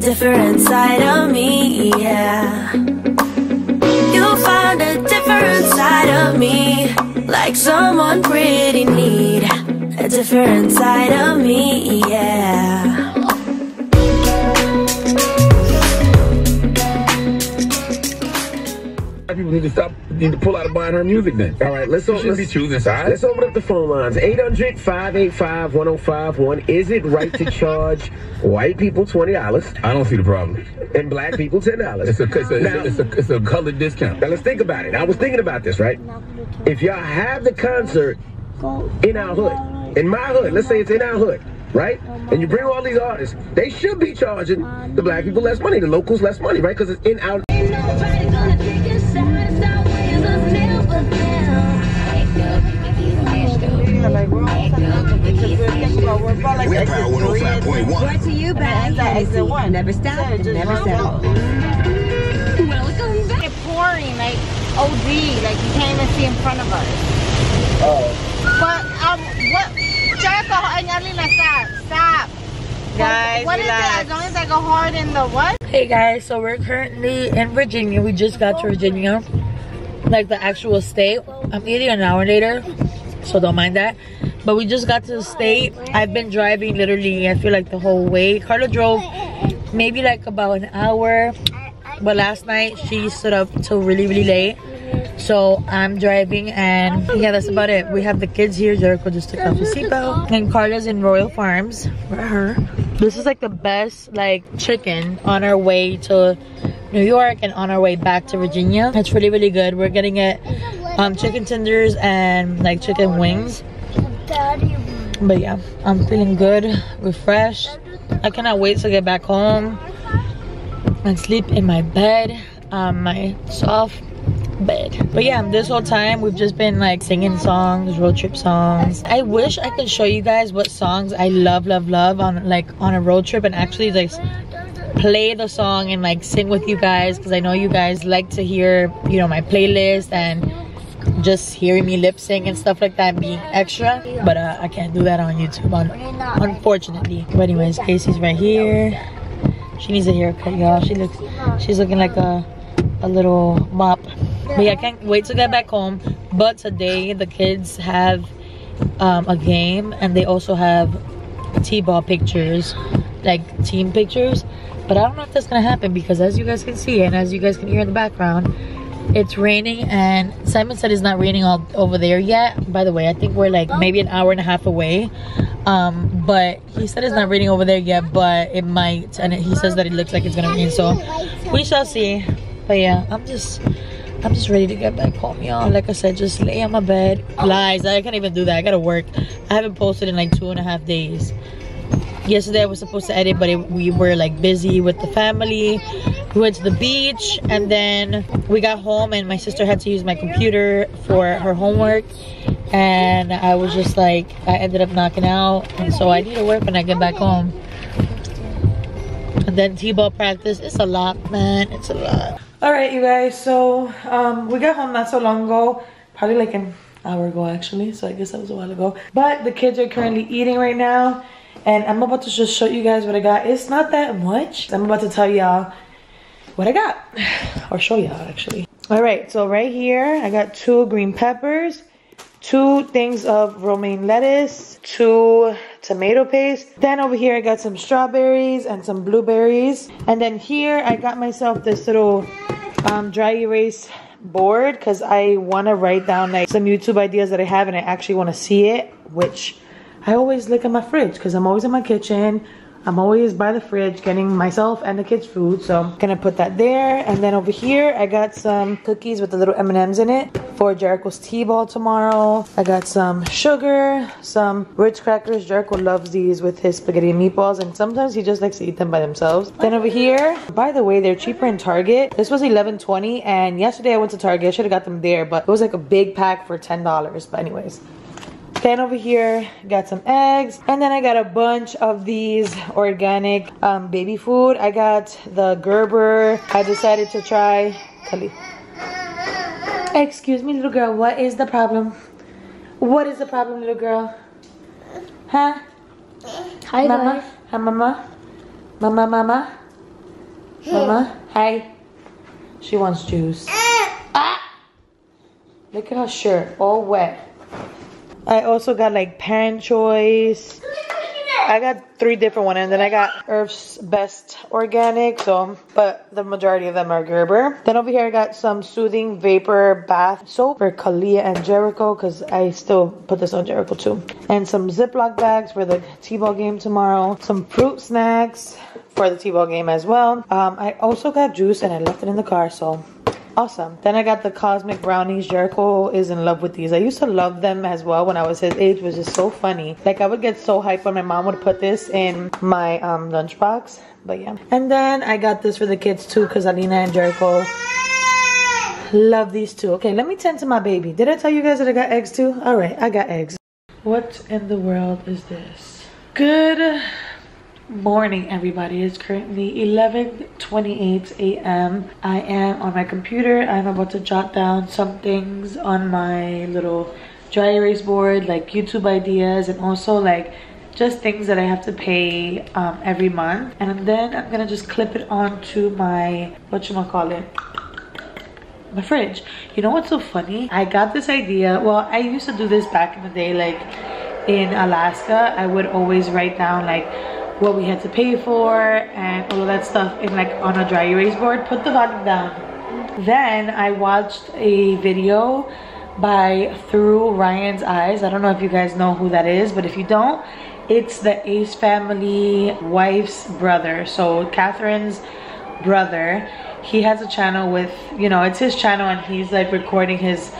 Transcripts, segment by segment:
different side of me, yeah. You'll find a different side of me, like someone pretty neat. A different side of me, yeah. People need to stop, need to pull out of buying her music then. All right, let's, You o- shouldn't let's be choosing sides. Let's open up the phone lines. 800 585 1051. Is it right to charge white people $20 I don't see the problem. and black people $10? It's a, it's a, Now- it's a, it's a colored discount. Now let's think about it. I was thinking about this, right? If y'all have the concert in our hood, in my hood, let's say it's in our hood, right? And you bring all these artists, they should be charging the black people less money, the locals less money, right? Because it's in our. We're Power 105.1. Brought to you by Hennessy. Never stop, never settle. Welcome back. It's pouring like OD, like you can't even see in front of us. Oh. But um, what? Jericho and stop, stop. Guys, what is it? As long as I go hard in the what? Hey guys, so we're currently in Virginia. We just got to Virginia, like the actual state. I'm eating an hour later, so don't mind that. But we just got to the state. I've been driving literally, I feel like the whole way. Carla drove maybe like about an hour, but last night she stood up till really, really late. So I'm driving and yeah, that's about it. We have the kids here. Jericho just took off his seatbelt. And Carla's in Royal Farms. Where her? This is like the best like chicken on our way to New York and on our way back to Virginia. It's really, really good. We're getting it um chicken tenders and like chicken wings. But yeah, I'm feeling good, refreshed. I cannot wait to get back home and sleep in my bed, um, my soft bed. But yeah, this whole time we've just been like singing songs, road trip songs. I wish I could show you guys what songs I love, love, love on like on a road trip and actually like play the song and like sing with you guys because I know you guys like to hear, you know, my playlist and just hearing me lip sync and stuff like that being extra. But uh, i can't do that on youtube un- unfortunately. But anyways casey's right here. She needs a haircut y'all. She looks she's looking like a a little mop. But yeah i can't wait to get back home. But today the kids have um, a game and they also have t-ball pictures like team pictures. But i don't know if that's gonna happen because as you guys can see and as you guys can hear in the background it's raining and simon said it's not raining all over there yet. By the way i think we're like maybe an hour and a half away. Um but he said it's not raining over there yet but it might and he says that it looks like it's gonna rain so we shall see. But yeah i'm just i'm just ready to get back home y'all. Like i said just lay on my bed. Lies i can't even do that. I gotta work. I haven't posted in like two and a half days yesterday i was supposed to edit but it, we were like busy with the family. We went to the beach and then we got home and my sister had to use my computer for her homework. And i was just like i ended up knocking out and so i need to work when i get back home. And then t-ball practice it's a lot man. It's a lot. All right you guys so um we got home not so long ago probably like an hour ago actually so i guess that was a while ago. But the kids are currently eating right now and i'm about to just show you guys what i got it's not that much i'm about to tell y'all what i got or show y'all actually all right so right here i got two green peppers two things of romaine lettuce, two tomato paste. Then over here I got some strawberries and some blueberries. And then here I got myself this little um, dry erase board because I want to write down like some YouTube ideas that I have and I actually want to see it, which I always look at my fridge because I'm always in my kitchen. I'm always by the fridge getting myself and the kids food. So I'm gonna put that there. And then over here, I got some cookies with the little M&Ms in it for Jericho's T-ball tomorrow. I got some sugar, some Ritz crackers. Jericho loves these with his spaghetti and meatballs. And sometimes he just likes to eat them by themselves. Then over here, by the way, they're cheaper in Target. This was $11.20 and yesterday I went to Target. I should have got them there, but it was like a big pack for $10. But anyways, then over here, got some eggs. And then I got a bunch of these organic um, baby food. I got the Gerber. I decided to try. Kali. Excuse me, little girl. What is the problem? What is the problem, little girl? Huh? Hi Mama? guys. Huh, mama? Mama, mama? Mama, hi. She wants juice. Ah! Look at her shirt, all wet. I also got like parent choice. I got three different ones and then I got Earth's Best Organic, so but the majority of them are Gerber. Then over here I got some Soothing Vapor Bath Soap for Kalia and Jericho because I still put this on Jericho too. And some Ziploc bags for the T-ball game tomorrow. Some fruit snacks for the T-ball game as well. Um, I also got juice and I left it in the car, so awesome. Then I got the Cosmic Brownies. Jericho is in love with these. I used to love them as well when I was his age, which is so funny. Like I would get so hyped when my mom would put this in my um, lunchbox. But yeah. And then I got this for the kids too because Alina and Jericho love these two. Okay, let me tend to my baby. Did I tell you guys that I got eggs too? All right, I got eggs. What in the world is this? Good morning everybody. It's currently 11:28 a.m i am on my computer. I'm about to jot down some things on my little dry erase board like youtube ideas and also like just things that i have to pay um, every month. And then i'm gonna just clip it onto my what you call it my fridge. You know what's so funny? I got this idea. Well i used to do this back in the day like in alaska i would always write down like what we had to pay for and all of that stuff in like on a dry erase board. Put the volume down. Then i watched a video by through ryan's eyes. I don't know if you guys know who that is but if you don't it's the ace family wife's brother. So catherine's brother. He has a channel with you know it's his channel and he's like recording his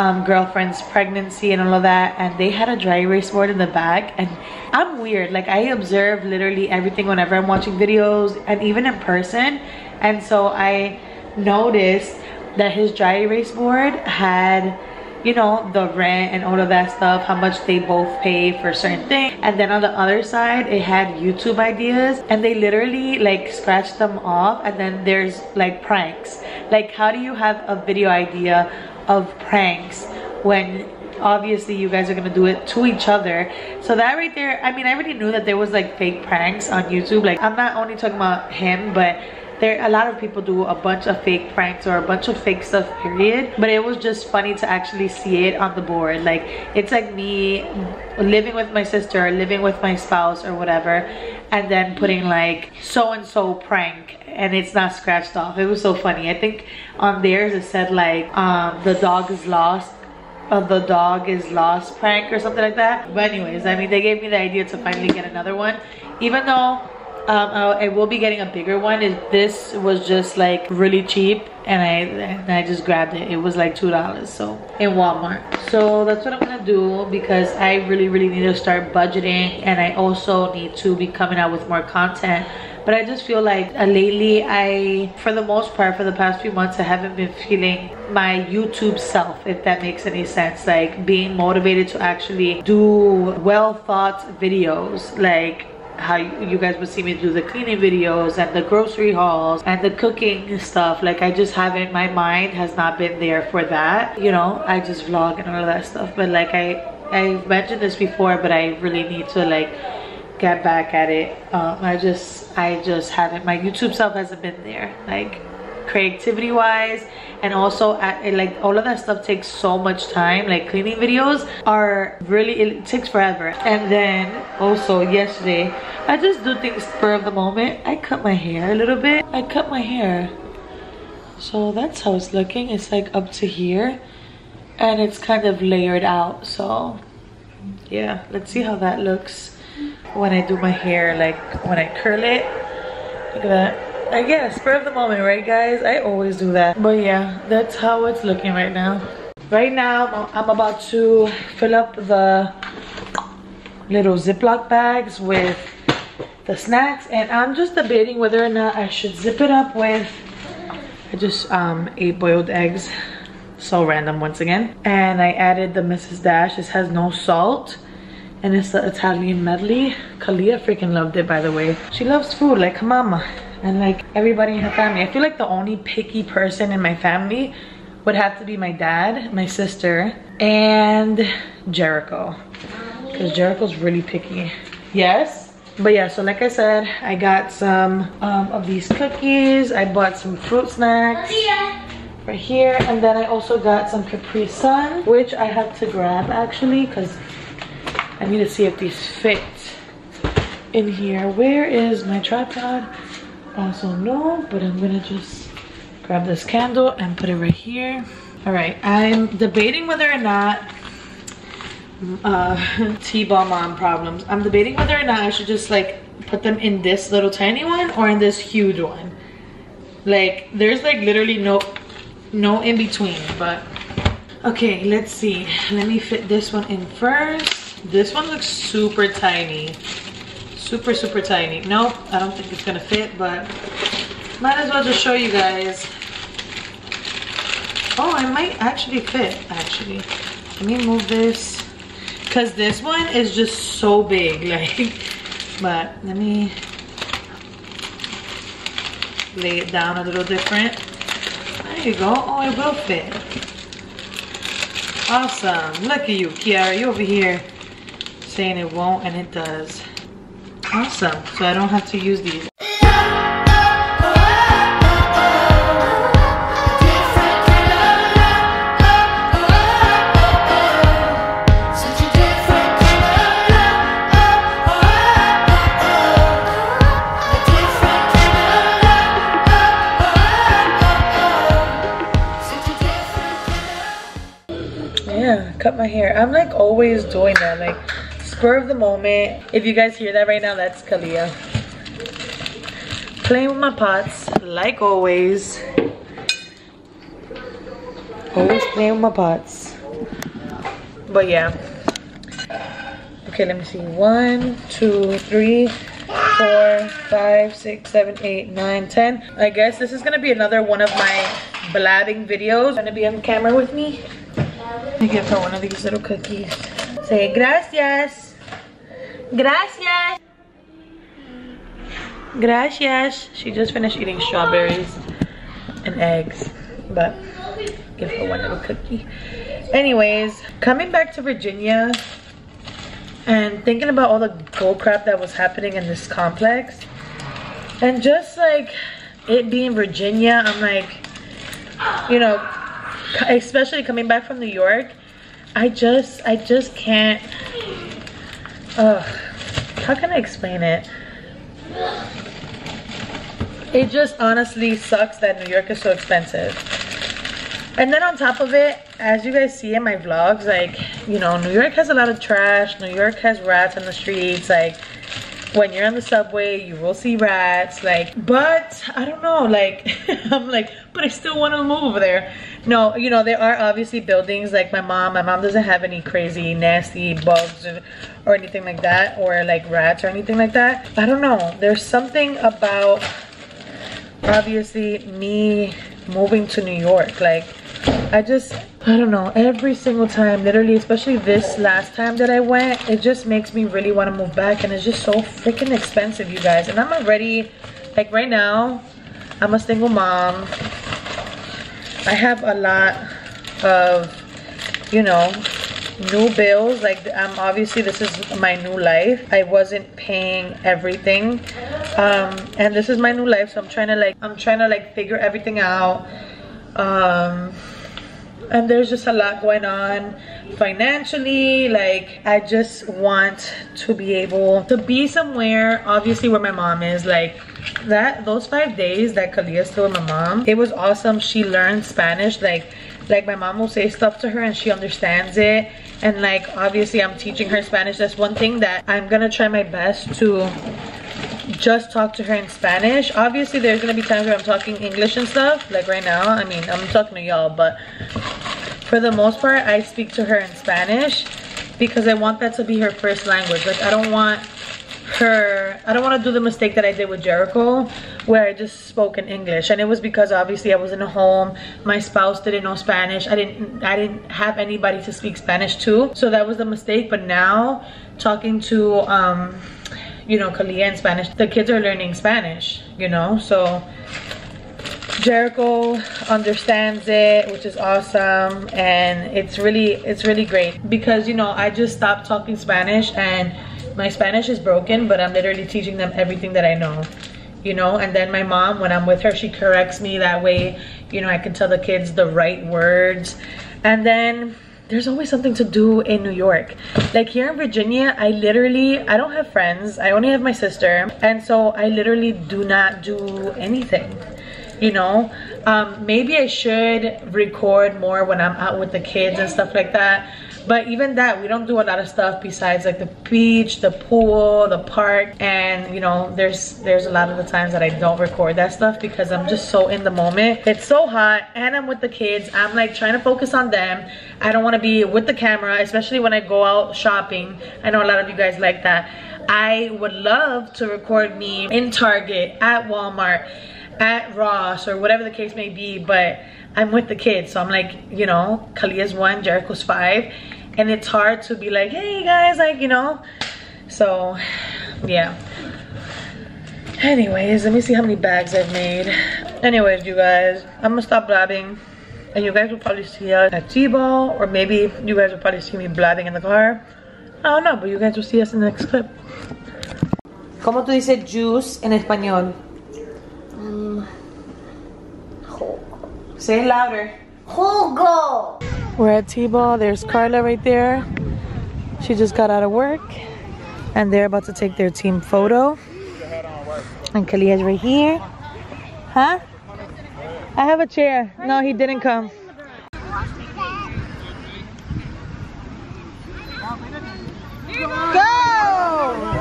um, girlfriend's pregnancy and all of that and they had a dry erase board in the back and I'm weird. Like I observe literally everything whenever I'm watching videos and even in person and so I noticed that his dry erase board had you know the rent and all of that stuff how much they both pay for certain things and then on the other side it had youtube ideas and they literally like scratched them off and then there's like pranks. Like how do you have a video idea of pranks when obviously you guys are gonna do it to each other. So that right there i mean i already knew that there was like fake pranks on youtube. Like i'm not only talking about him but there a lot of people do a bunch of fake pranks or a bunch of fake stuff period. But it was just funny to actually see it on the board. Like it's like me living with my sister or living with my spouse or whatever and then putting like so and so prank and it's not scratched off. It was so funny. I think on theirs it said like um the dog is lost uh, the dog is lost prank or something like that. But anyways i mean they gave me the idea to finally get another one. Even though um, I, will be getting a bigger one. This was just like really cheap and I and I just grabbed it. It was like two dollars so in Walmart. So that's what I'm gonna do because I really really need to start budgeting and I also need to be coming out with more content but I just feel like uh, lately I for the most part for the past few months I haven't been feeling my YouTube self if that makes any sense like being motivated to actually do well thought videos like how you guys would see me do the cleaning videos and the grocery hauls and the cooking stuff. Like i just haven't my mind has not been there for that. You know i just vlog and all that stuff. But like i i've mentioned this before but i really need to like get back at it. Um, i just i just haven't my youtube self hasn't been there. Like creativity wise and also uh, at, like all of that stuff takes so much time. Like cleaning videos are really it takes forever. And then also yesterday i just do things spur of the moment. I cut my hair a little bit. I cut my hair. So that's how it's looking. It's like up to here and it's kind of layered out. So yeah let's see how that looks when i do my hair like when i curl it. Look at that Again, spur of the moment, right guys? I always do that. But yeah, that's how it's looking right now. Right now, I'm about to fill up the little Ziploc bags with the snacks. And I'm just debating whether or not I should zip it up with... I just um, ate boiled eggs. So random once again. And I added the Mrs. Dash. This has no salt and it's the Italian medley. Kalia freaking loved it by the way. She loves food like her mama and like everybody in her family. I feel like the only picky person in my family would have to be my dad, my sister, and Jericho. Because Jericho's really picky. Yes? but yeah so like i said i got some um, of these cookies i bought some fruit snacks right here and then i also got some capri sun which i have to grab actually because i need to see if these fit in here where is my tripod also no but i'm gonna just grab this candle and put it right here all right i'm debating whether or not uh, T-ball mom problems. I'm debating whether or not I should just like put them in this little tiny one or in this huge one. Like there's like literally no no in between but okay let's see let me fit this one in first this one looks super tiny super super tiny. Nope I don't think it's gonna fit but might as well just show you guys. Oh I might actually fit actually. Let me move this because this one is just so big like but let me lay it down a little different. There you go oh it will fit. Awesome. Look at you kiara. You over here saying it won't and it does awesome. So i don't have to use these. Yeah cut my hair. I'm like always doing that like spur of the moment. If you guys hear that right now that's kalia. Playing with my pots like always. Always playing with my pots. But yeah. Okay let me see. One two three four five six seven eight nine ten. I guess this is gonna be another one of my blabbing videos. Gonna be on camera with me. I give her one of these little cookies. Say gracias. Gracias. Gracias. She just finished eating strawberries and eggs. But give her one little cookie. Anyways, coming back to Virginia and thinking about all the gold crap that was happening in this complex. And just like it being Virginia, I'm like, you know, especially coming back from New York, I just, I just can't, uh, how can I explain it? It just honestly sucks that New York is so expensive. And then on top of it, as you guys see in my vlogs, like, you know, New York has a lot of trash. New York has rats in the streets. Like, when you're on the subway you will see rats like but i don't know like i'm like but i still want to move over there. No you know there are obviously buildings like my mom my mom doesn't have any crazy nasty bugs or, or anything like that or like rats or anything like that. I don't know there's something about obviously me moving to new york like I just, I don't know, every single time, literally, especially this last time that I went, it just makes me really want to move back. And it's just so freaking expensive, you guys. And I'm already, like right now, I'm a single mom. I have a lot of, you know, new bills. Like, um, obviously, this is my new life. I wasn't paying everything. Um, and this is my new life. So I'm trying to like, I'm trying to like figure everything out um and there's just a lot going on financially. Like i just want to be able to be somewhere. Obviously where my mom is like that those five days that kalia still with my mom it was awesome. She learned spanish like like my mom will say stuff to her and she understands it. And like obviously i'm teaching her spanish. That's one thing that i'm gonna try my best to just talk to her in Spanish. Obviously, there's gonna be times where I'm talking English and stuff, like right now. I mean, I'm talking to y'all, but for the most part, I speak to her in Spanish because I want that to be her first language. Like, I don't want her, I don't want to do the mistake that I did with Jericho, where I just spoke in English. And it was because obviously I was in a home, my spouse didn't know Spanish, I didn't, I didn't have anybody to speak Spanish to. So that was the mistake, but now talking to, um, you know, Kalia in Spanish. The kids are learning Spanish, you know, so Jericho understands it, which is awesome. And it's really, it's really great because, you know, I just stopped talking Spanish and my Spanish is broken, but I'm literally teaching them everything that I know. You know, and then my mom, when I'm with her, she corrects me that way. You know, I can tell the kids the right words. And then there's always something to do in New York. Like here in Virginia, I literally, I don't have friends. I only have my sister. And so I literally do not do anything, you know? Um, maybe I should record more when I'm out with the kids and stuff like that but even that we don't do a lot of stuff besides like the beach the pool the park and you know there's there's a lot of the times that i don't record that stuff because i'm just so in the moment. It's so hot and i'm with the kids. I'm like trying to focus on them. I don't want to be with the camera especially when i go out shopping. I know a lot of you guys like that. I would love to record me in target at walmart at ross or whatever the case may be but I'm with the kids. So I'm like, you know, Kalia's one, Jericho's five. And it's hard to be like, hey guys, like, you know. So, yeah. Anyways, let me see how many bags I've made. Anyways, you guys, I'm gonna stop blabbing. And you guys will probably see us at T-Ball. Or maybe you guys will probably see me blabbing in the car. I don't know, but you guys will see us in the next clip. ¿Cómo tú dices juice en español? Say it louder. Jugo. We're at T-Ball. There's Carla right there. She just got out of work. And they're about to take their team photo. And Kalia's right here. Huh? I have a chair. No, he didn't come. Go!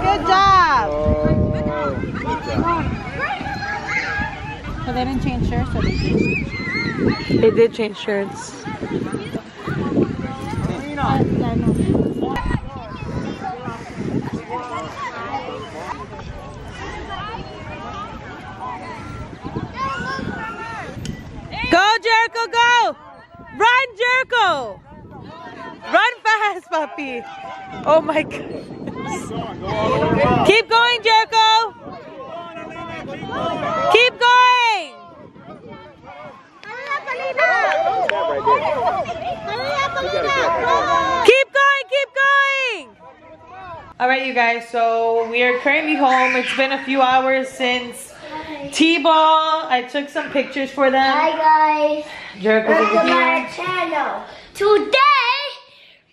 Good job! Oh, so they didn't change shirts, or they did change shirts. Go, Jericho, go! Run, Jericho! Run fast, puppy! Oh my god. Keep going, Jericho! Keep going! Keep going, keep going! Alright, you guys, so we are currently home. It's been a few hours since T-Ball. I took some pictures for them. Hi guys. Welcome to my channel. Today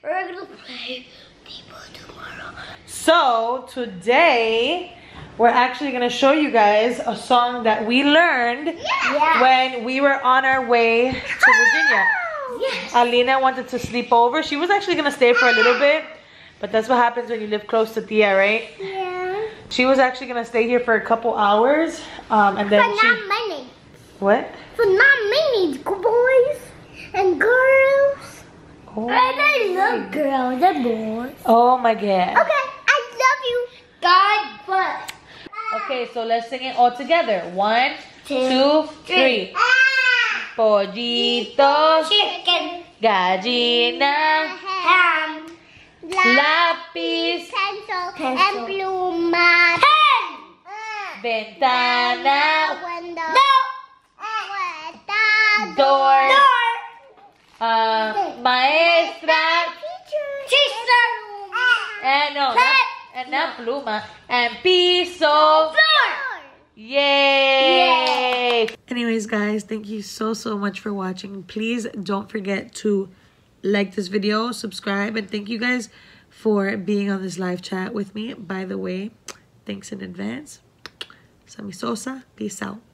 we're gonna play people tomorrow. So, today, we're actually gonna show you guys a song that we learned Yeah. when we were on our way to Virginia. Yes. Alina wanted to sleep over. She was actually gonna stay for a little ah. bit, but that's what happens when you live close to Tia, right? Yeah. She was actually gonna stay here for a couple hours, um, and then But she not many. what? But not many boys and girls. Oh, And I love girls and boys. oh my god. Okay, I love you. God bless. Okay, so let's sing it all together. One, Two, two, three. Ah! Pollitos, Chicken. gallina, Ham. Lápiz, Pencil. And pluma. Pen. Ah. ventana, Window. No. Door. Door. uh, maestra, Teacher. and ah. eh, no, not, Pen. and not pluma, and piso. Floor. Yay! Anyways, guys, thank you so, so much for watching. Please don't forget to like this video, subscribe, and thank you guys for being on this live chat with me. By the way, thanks in advance. Sammy Sosa, peace out.